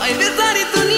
Hayretler ettin